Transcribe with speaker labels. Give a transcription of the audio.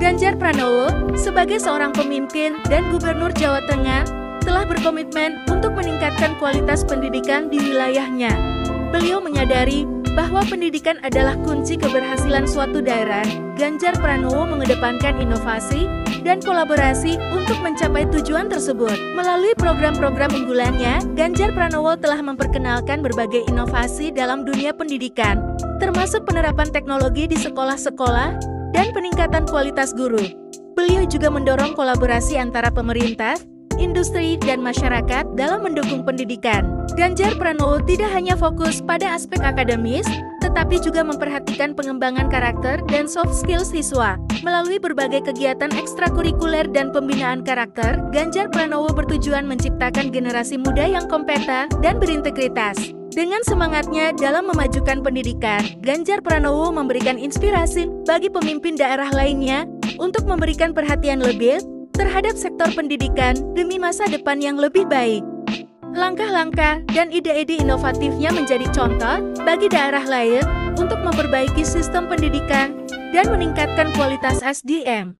Speaker 1: Ganjar Pranowo, sebagai seorang pemimpin dan gubernur Jawa Tengah, telah berkomitmen untuk meningkatkan kualitas pendidikan di wilayahnya. Beliau menyadari bahwa pendidikan adalah kunci keberhasilan suatu daerah. Ganjar Pranowo mengedepankan inovasi dan kolaborasi untuk mencapai tujuan tersebut. Melalui program-program unggulannya, Ganjar Pranowo telah memperkenalkan berbagai inovasi dalam dunia pendidikan, termasuk penerapan teknologi di sekolah-sekolah dan peningkatan kualitas guru. Beliau juga mendorong kolaborasi antara pemerintah, industri, dan masyarakat dalam mendukung pendidikan. Ganjar Pranowo tidak hanya fokus pada aspek akademis, tetapi juga memperhatikan pengembangan karakter dan soft skill siswa. Melalui berbagai kegiatan ekstrakurikuler dan pembinaan karakter, Ganjar Pranowo bertujuan menciptakan generasi muda yang kompeten dan berintegritas. Dengan semangatnya dalam memajukan pendidikan, Ganjar Pranowo memberikan inspirasi bagi pemimpin daerah lainnya untuk memberikan perhatian lebih terhadap sektor pendidikan demi masa depan yang lebih baik. Langkah-langkah dan ide-ide inovatifnya menjadi contoh bagi daerah lain untuk memperbaiki sistem pendidikan dan meningkatkan kualitas SDM.